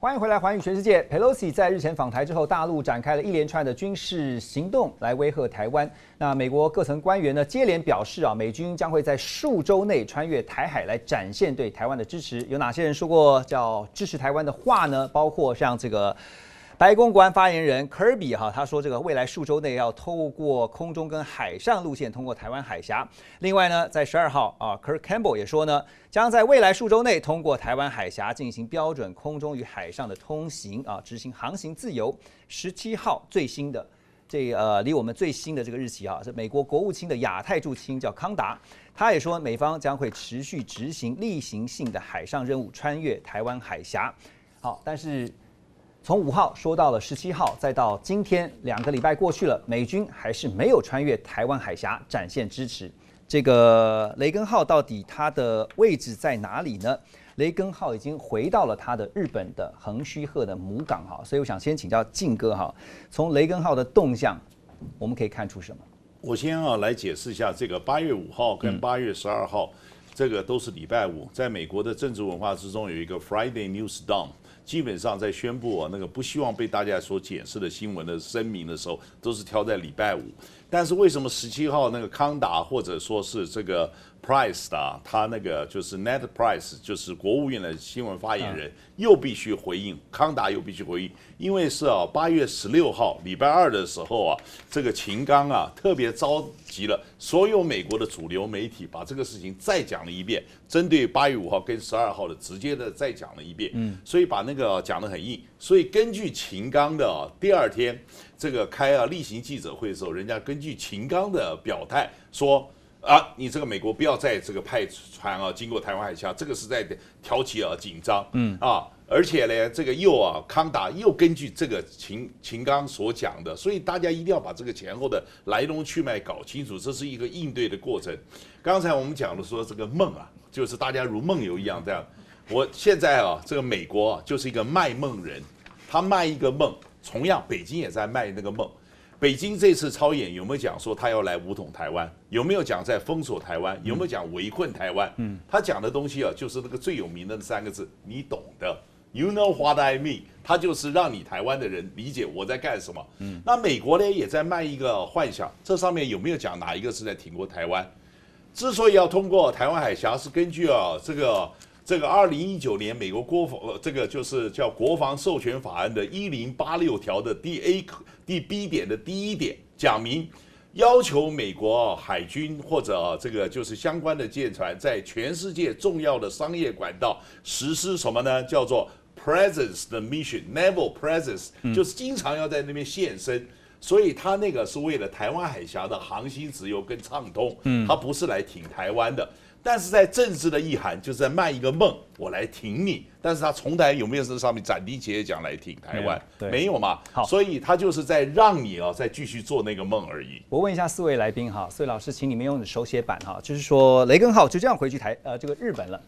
欢迎回来，环宇全世界。Pelosi 在日前访台之后，大陆展开了一连串的军事行动来威吓台湾。那美国各层官员呢，接连表示啊，美军将会在数周内穿越台海来展现对台湾的支持。有哪些人说过叫支持台湾的话呢？包括像这个。白宫国安发言人科比哈，他说这个未来数周内要透过空中跟海上路线通过台湾海峡。另外呢，在十二号啊，Kirk Campbell 也说呢，将在未来数周内通过台湾海峡进行标准空中与海上的通行啊，执行航行自由。十七号最新的这呃，离我们最新的这个日期啊，是美国国务卿的亚太驻青叫康达，他也说美方将会持续执行例行性的海上任务，穿越台湾海峡。好，但是。从五号说到了十七号，再到今天，两个礼拜过去了，美军还是没有穿越台湾海峡展现支持。这个雷根号到底它的位置在哪里呢？雷根号已经回到了它的日本的横须贺的母港哈，所以我想先请教靖哥哈，从雷根号的动向，我们可以看出什么？我先啊来解释一下，这个八月五号跟八月十二号，这个都是礼拜五，在美国的政治文化之中有一个 Friday News Down。基本上在宣布啊那个不希望被大家所检视的新闻的声明的时候，都是挑在礼拜五。但是为什么十七号那个康达或者说是这个？Price 的，他那个就是 Net Price，就是国务院的新闻发言人，又必须回应，康达又必须回应，因为是啊，八月十六号礼拜二的时候啊，这个秦刚啊特别召集了所有美国的主流媒体，把这个事情再讲了一遍，针对八月五号跟十二号的直接的再讲了一遍，嗯，所以把那个讲得很硬，所以根据秦刚的啊第二天这个开啊例行记者会的时候，人家根据秦刚的表态说。啊，你这个美国不要再这个派船啊，经过台湾海峡，这个是在挑起啊紧张。嗯啊，而且呢，这个又啊康达又根据这个秦秦刚所讲的，所以大家一定要把这个前后的来龙去脉搞清楚，这是一个应对的过程。刚才我们讲的说这个梦啊，就是大家如梦游一样这样。我现在啊，这个美国啊就是一个卖梦人，他卖一个梦，同样北京也在卖那个梦。北京这次超演有没有讲说他要来武统台湾？有没有讲在封锁台湾？有没有讲围困台湾？嗯，他讲的东西啊，就是那个最有名的三个字，你懂的。You know what I mean？他就是让你台湾的人理解我在干什么。嗯，那美国呢也在卖一个幻想，这上面有没有讲哪一个是在挺过台湾？之所以要通过台湾海峡，是根据啊这个。这个二零一九年美国国防，这个就是叫国防授权法案的一零八六条的第 A、第 B 点的第一点，讲明要求美国海军或者这个就是相关的舰船在全世界重要的商业管道实施什么呢？叫做 presence 的 mission，naval presence，就是经常要在那边现身。所以他那个是为了台湾海峡的航行自由跟畅通，他不是来挺台湾的。但是在政治的意涵，就是在卖一个梦，我来挺你。但是他从来有没有在上面斩钉截铁讲来挺台湾？没有嘛。好，所以他就是在让你啊，再继续做那个梦而已。我问一下四位来宾哈，四位 老师，请你们用手写板哈，就是说雷根号就这样回去台呃这个日本了。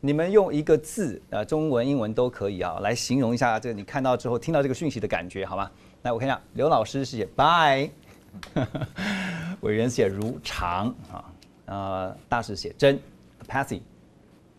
你们用一个字呃中文英文都可以啊，来形容一下这个你看到之后听到这个讯息的感觉好吗？来，我看一下刘老师是写 bye，委员写如常啊。呃，大使写真 Patsy，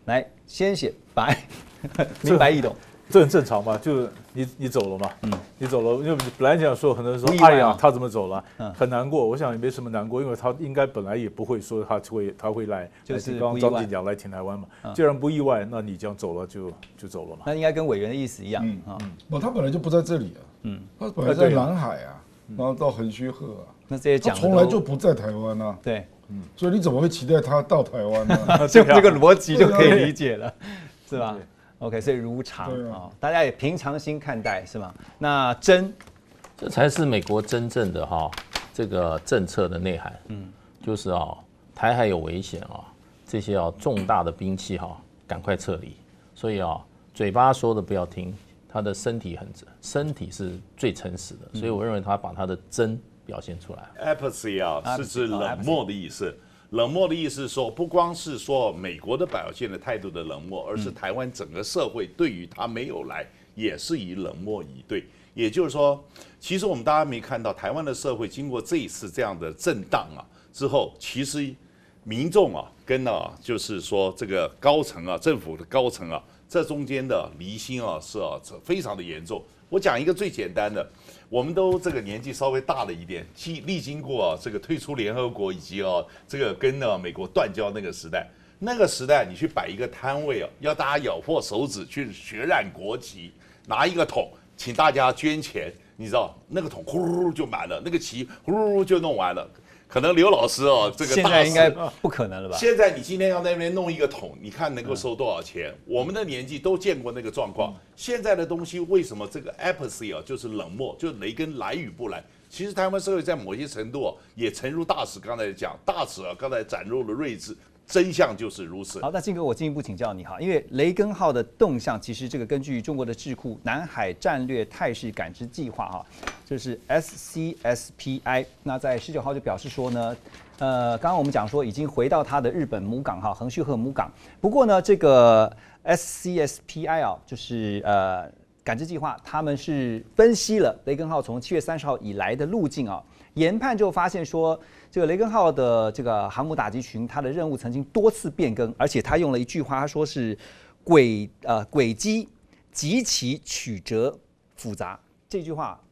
来先写白，明白易懂，这很正常嘛，就你你走了嘛，嗯，你走了，因为本来讲说很多人说，哎呀，他怎么走了，嗯，很难过，我想也没什么难过，因为他应该本来也不会说他会他会来，就是刚刚张晋讲来挺台湾嘛，既然不意外，那你这样走了就就走了嘛，那应该跟委员的意思一样啊，哦，他本来就不在这里啊，嗯，他本来在南海啊，然后到横须贺啊，那这些讲从来就不在台湾啊，对。所以你怎么会期待他到台湾呢？就这个逻辑就可以理解了，是吧？OK，所以如常啊，大家也平常心看待，是吗？那真，这才是美国真正的哈这个政策的内涵。嗯，就是啊，台海有危险啊，这些啊重大的兵器哈，赶快撤离。所以啊，嘴巴说的不要听，他的身体很身体是最诚实的。所以我认为他把他的真。表现出来，apathy 啊，是指冷漠的意思。冷漠的意思是说，不光是说美国的表现的态度的冷漠，而是台湾整个社会对于他没有来，也是以冷漠以对。也就是说，其实我们大家没看到台湾的社会经过这一次这样的震荡啊之后，其实民众啊跟啊就是说这个高层啊政府的高层啊。这中间的离心啊是啊非常的严重。我讲一个最简单的，我们都这个年纪稍微大了一点，经历经过啊这个退出联合国以及啊这个跟呢美国断交那个时代，那个时代你去摆一个摊位啊，要大家咬破手指去血染国旗，拿一个桶，请大家捐钱，你知道那个桶呼就满了，那个旗呼就弄完了。可能刘老师哦，这个现在应该不可能了吧？现在你今天要那边弄一个桶，你看能够收多少钱？我们的年纪都见过那个状况。现在的东西为什么这个 apathy 啊，就是冷漠，就雷根来与不来？其实台湾社会在某些程度也沉入大使刚才讲，大使啊刚才展露了睿智。真相就是如此。好，那金哥，我进一步请教你哈，因为雷根号的动向，其实这个根据中国的智库南海战略态势感知计划哈，就是 SCSPI。那在十九号就表示说呢，呃，刚刚我们讲说已经回到它的日本母港哈，横须贺母港。不过呢，这个 SCSPI 啊，就是呃感知计划，他们是分析了雷根号从七月三十号以来的路径啊，研判就发现说。这个雷根号的这个航母打击群，它的任务曾经多次变更，而且他用了一句话，他说是轨呃轨迹极其曲折复杂。这句话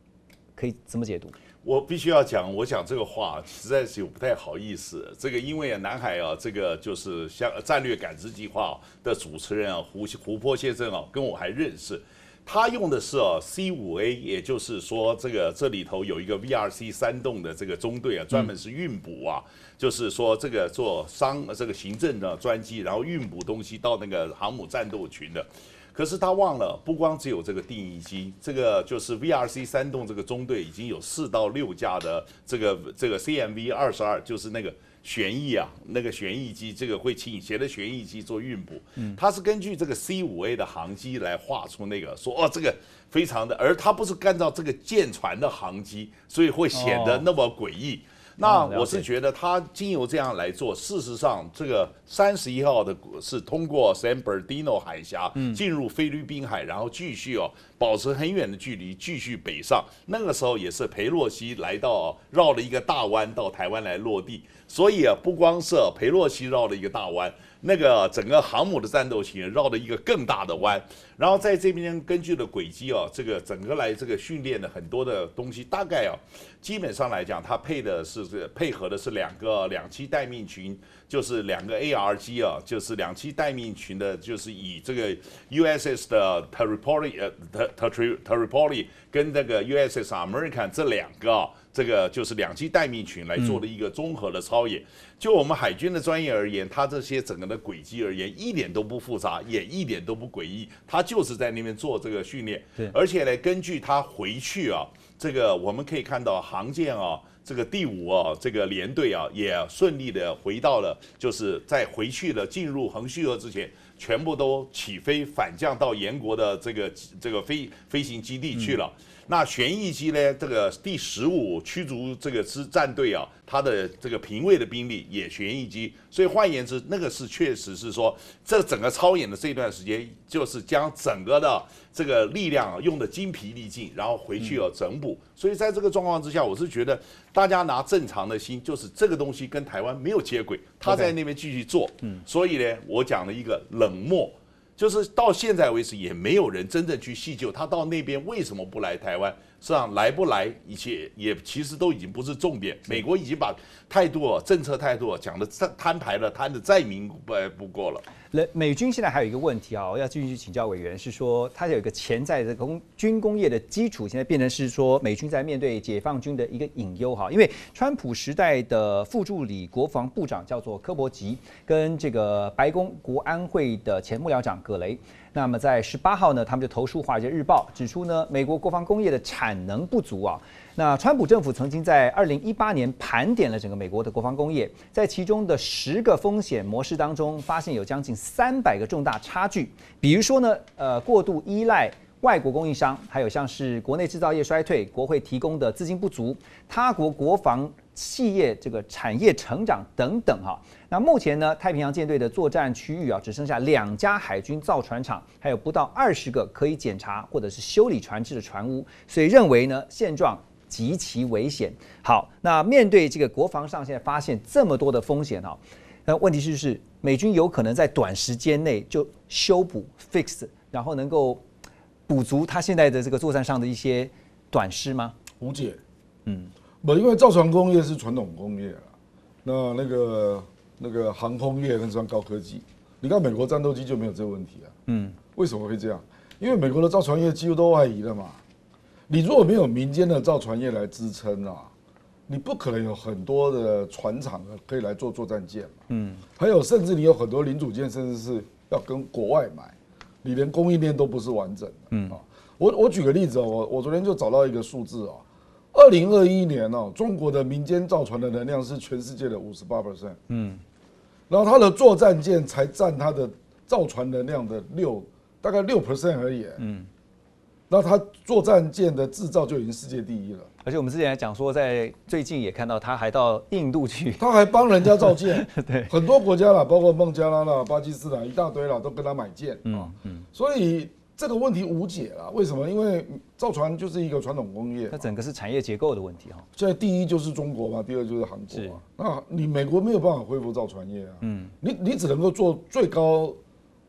可以怎么解读？我必须要讲，我讲这个话实在是有不太好意思。这个因为，南海啊，这个就是像战略感知计划的主持人啊，胡胡波先生啊，跟我还认识。他用的是哦 C 五 A，也就是说这个这里头有一个 VRC 三栋的这个中队啊，专门是运补啊，就是说这个做商这个行政的专机，然后运补东西到那个航母战斗群的。可是他忘了，不光只有这个定义机，这个就是 VRC 三栋这个中队已经有四到六架的这个这个 CMV 二十二，就是那个。旋翼啊，那个旋翼机，这个会倾斜的旋翼机做运补，它是根据这个 C 五 A 的航机来画出那个，说哦这个非常的，而它不是按照这个舰船的航机，所以会显得那么诡异。那我是觉得，他经由这样来做，事实上，这个三十一号的是通过 San Bernardino 海峡进入菲律宾海，然后继续哦，保持很远的距离，继续北上。那个时候也是裴洛西来到，绕了一个大弯到台湾来落地。所以啊，不光是裴洛西绕了一个大弯。那个整个航母的战斗群绕了一个更大的弯，然后在这边根据的轨迹啊，这个整个来这个训练的很多的东西，大概啊，基本上来讲，它配的是这配合的是两个两栖待命群，就是两个 ARG 啊，就是两栖待命群的，就是以这个 USS 的 Territory 呃 Territory 跟那个 USS American 这两个。这个就是两栖待命群来做的一个综合的操演。就我们海军的专业而言，它这些整个的轨迹而言，一点都不复杂，也一点都不诡异。它就是在那边做这个训练。而且呢，根据它回去啊，这个我们可以看到航舰啊，这个第五啊，这个连队啊，也顺利的回到了，就是在回去了进入横须贺之前，全部都起飞反降到燕国的这个这个飞飞行基地去了。那旋翼机呢？这个第十五驱逐这个支战队啊，它的这个平位的兵力也旋翼机，所以换言之，那个是确实是说，这整个操演的这段时间，就是将整个的这个力量用的精疲力尽，然后回去要整补。所以在这个状况之下，我是觉得大家拿正常的心，就是这个东西跟台湾没有接轨，他在那边继续做。嗯，所以呢，我讲了一个冷漠。就是到现在为止，也没有人真正去细究他到那边为什么不来台湾。实际上来不来，一切也其实都已经不是重点。美国已经把态度、政策态度讲的摊摊牌了，摊的再明白不过了。美美军现在还有一个问题啊，我要继续请教委员，是说它有一个潜在的工军工业的基础，现在变成是说美军在面对解放军的一个隐忧哈。因为川普时代的副助理国防部长叫做科伯吉，跟这个白宫国安会的前幕僚长葛雷。那么在十八号呢，他们就投书《华尔街日报》，指出呢，美国国防工业的产能不足啊。那川普政府曾经在二零一八年盘点了整个美国的国防工业，在其中的十个风险模式当中，发现有将近三百个重大差距。比如说呢，呃，过度依赖外国供应商，还有像是国内制造业衰退，国会提供的资金不足，他国国防。企业这个产业成长等等哈，那目前呢，太平洋舰队的作战区域啊，只剩下两家海军造船厂，还有不到二十个可以检查或者是修理船只的船坞，所以认为呢，现状极其危险。好，那面对这个国防上现在发现这么多的风险哈，那问题就是美军有可能在短时间内就修补 fix，然后能够补足他现在的这个作战上的一些短失吗？无解，嗯，不，因为造船工业是传统工业啊，那那个那个航空业那算高科技。你看美国战斗机就没有这个问题啊，嗯，为什么会这样？因为美国的造船业几乎都外移了嘛。你如果没有民间的造船业来支撑啊，你不可能有很多的船厂可以来做作战舰嘛，嗯，还有甚至你有很多零组件，甚至是要跟国外买，你连供应链都不是完整的，嗯啊。我我举个例子哦，我我昨天就找到一个数字啊。二零二一年哦，中国的民间造船的能量是全世界的五十八 percent，嗯，然后它的作战舰才占它的造船能量的六，大概六 percent 而已，嗯，那它作战舰的制造就已经世界第一了。而且我们之前讲说，在最近也看到他还到印度去，他还帮人家造舰，对，很多国家啦，包括孟加拉啦、巴基斯坦一大堆啦，都跟他买舰。啊，嗯，所以。这个问题无解了，为什么？因为造船就是一个传统工业，它整个是产业结构的问题哈。现在第一就是中国嘛，第二就是韩国嘛。那你美国没有办法恢复造船业啊，嗯，你你只能够做最高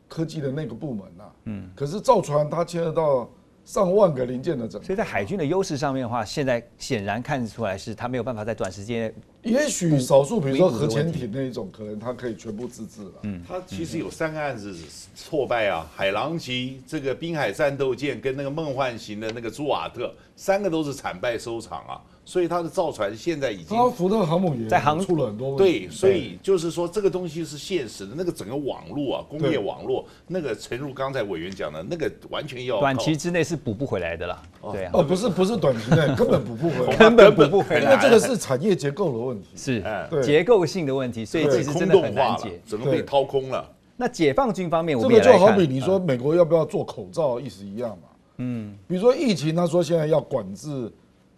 科技的那个部门呐，嗯，可是造船它牵涉到。上万个零件的整，所以在海军的优势上面的话，现在显然看出来是他没有办法在短时间。也许少数，比如说核潜艇那一种，可能它可以全部自制了。嗯，它其实有三个案子挫败啊，海狼级这个滨海战斗舰跟那个梦幻型的那个朱瓦特，三个都是惨败收场啊。所以它的造船现在已经，它福特航母也在航出了很多问题。对，所以就是说这个东西是现实的，那个整个网络啊，工业网络，那个陈如刚才委员讲的那个完全要短期之内是补不回来的啦。对啊，哦，不是不是短期内 根本补不回来，根本补不回来，因为这个是产业结构的问题，是结构性的问题，所以其实真的很难解，整个被掏空了。那解放军方面，这个就好比你说美国要不要做口罩意思一样嘛。嗯，比如说疫情，他说现在要管制。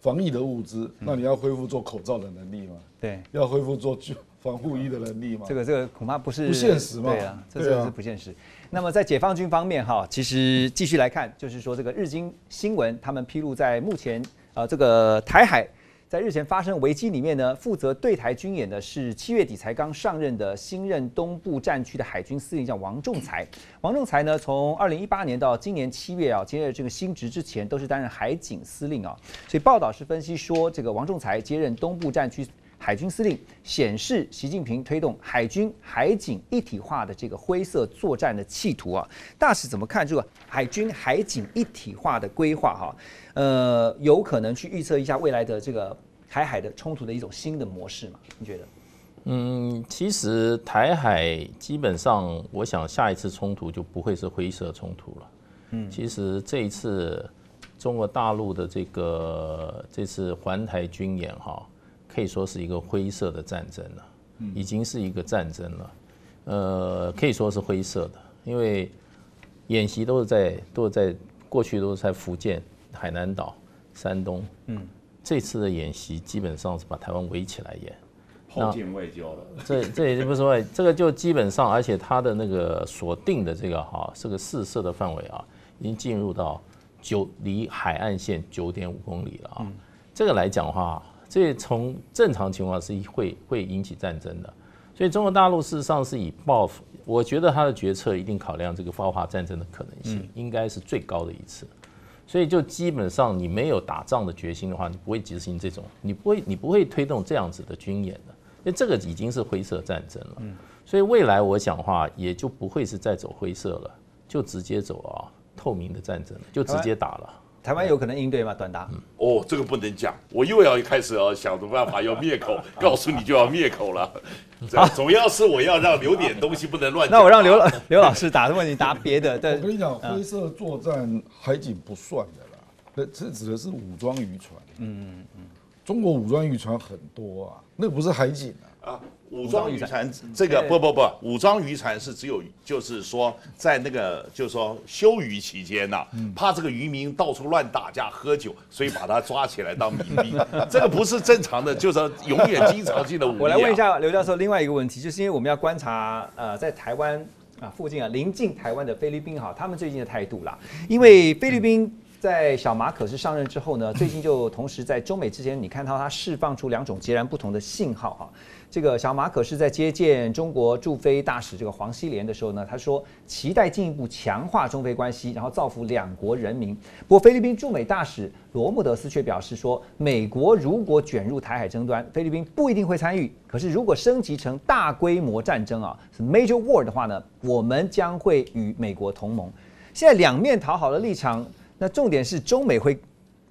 防疫的物资，那你要恢复做口罩的能力吗？对，要恢复做防护衣的能力吗？这个这个恐怕不是不现实嘛？对啊，这个是不现实。那么在解放军方面哈，其实继续来看，就是说这个日经新闻他们披露，在目前呃这个台海。在日前发生危机里面呢，负责对台军演的是七月底才刚上任的新任东部战区的海军司令，叫王仲才。王仲才呢，从二零一八年到今年七月啊，接任这个新职之前，都是担任海警司令啊。所以报道是分析说，这个王仲才接任东部战区海军司令，显示习近平推动海军海警一体化的这个灰色作战的企图啊。大使怎么看这个海军海警一体化的规划哈？呃，有可能去预测一下未来的这个台海的冲突的一种新的模式吗？你觉得？嗯，其实台海基本上，我想下一次冲突就不会是灰色冲突了。嗯，其实这一次中国大陆的这个这次环台军演哈，可以说是一个灰色的战争了，已经是一个战争了。呃，可以说是灰色的，因为演习都是在都是在过去都是在福建。海南岛、山东，嗯，这次的演习基本上是把台湾围起来演，后进外交了。这这也就不是外，这个就基本上，而且它的那个锁定的这个哈，这个试射的范围啊，已经进入到九离海岸线九点五公里了啊。这个来讲的话，这从正常情况是会会引起战争的。所以中国大陆事实上是以报复，我觉得他的决策一定考量这个爆发战争的可能性，应该是最高的一次。所以就基本上你没有打仗的决心的话，你不会执行这种，你不会你不会推动这样子的军演的，因为这个已经是灰色战争了。所以未来我讲话也就不会是再走灰色了，就直接走啊透明的战争，就直接打了。台湾有可能应对吗？短达？哦，这个不能讲，我又要开始要想着办法要灭口，告诉你就要灭口了。总要是我要让留点东西不能乱。那我让刘老刘老师答的问题答别的。对 我跟你讲，灰色作战海警不算的啦，那这指的是武装渔船。嗯嗯嗯，中国武装渔船很多啊，那不是海警啊。啊。武装渔船这个不不不，武装渔船是只有就是说在那个就是说休渔期间呐，怕这个渔民到处乱打架喝酒，所以把他抓起来当民兵。这个不是正常的，就是永远经常性的武。我来问一下刘教授，另外一个问题，就是因为我们要观察呃，在台湾啊附近啊临近台湾的菲律宾哈，他们最近的态度啦，因为菲律宾。在小马可是上任之后呢，最近就同时在中美之间，你看到他释放出两种截然不同的信号哈。这个小马可是在接见中国驻菲大使这个黄希莲的时候呢，他说期待进一步强化中菲关系，然后造福两国人民。不过菲律宾驻美大使罗姆德斯却表示说，美国如果卷入台海争端，菲律宾不一定会参与。可是如果升级成大规模战争啊，是 major war 的话呢，我们将会与美国同盟。现在两面讨好的立场，那重点是中美会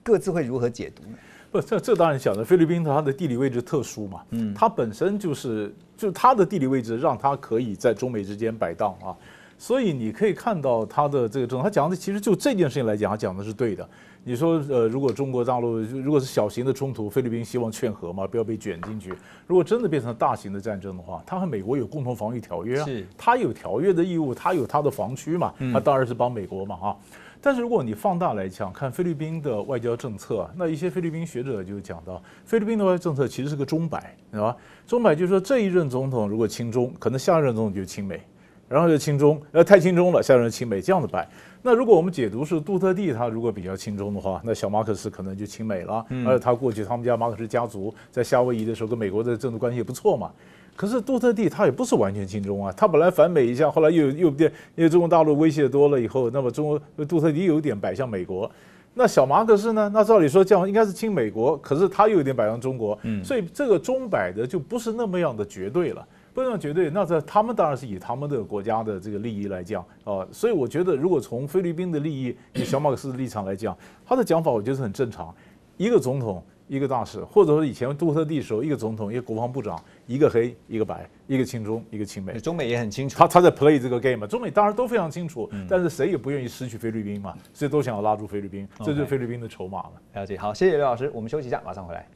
各自会如何解读呢？不，这这当然晓得，菲律宾它的地理位置特殊嘛，嗯，它本身就是就它的地理位置让它可以在中美之间摆荡啊，所以你可以看到它的这个政，他讲的其实就这件事情来讲，他讲的是对的。你说呃，如果中国大陆如果是小型的冲突，菲律宾希望劝和嘛，不要被卷进去。如果真的变成大型的战争的话，它和美国有共同防御条约啊，它有条约的义务，它有它的防区嘛，它当然是帮美国嘛哈。但是如果你放大来讲，看菲律宾的外交政策，那一些菲律宾学者就讲到，菲律宾的外交政策其实是个钟摆，知道吧？钟摆就是说这一任总统如果亲中，可能下一任总统就亲美，然后就亲中，呃，太亲中了，下一任亲美，这样的摆。那如果我们解读是杜特地他如果比较亲中的话，那小马可斯可能就亲美了，而且他过去他们家马可斯家族在夏威夷的时候跟美国的政治关系也不错嘛。可是杜特地他也不是完全亲中啊，他本来反美一下，后来又又变，因为中国大陆威胁多了以后，那么中国杜特地有点摆向美国。那小马可是呢？那照理说这样应该是亲美国，可是他又有点摆向中国，所以这个中摆的就不是那么样的绝对了，不那么绝对。那在他们当然是以他们的国家的这个利益来讲啊，所以我觉得如果从菲律宾的利益、以小马克思的立场来讲，他的讲法我觉得很正常，一个总统。一个大使，或者说以前杜特地时候，一个总统，一个国防部长，一个黑，一个白，一个亲中，一个亲美，中美也很清楚，他他在 play 这个 game 嘛，中美当然都非常清楚，但是谁也不愿意失去菲律宾嘛，所以都想要拉住菲律宾，这就是菲律宾的筹码了。了解，好，谢谢刘老师，我们休息一下，马上回来。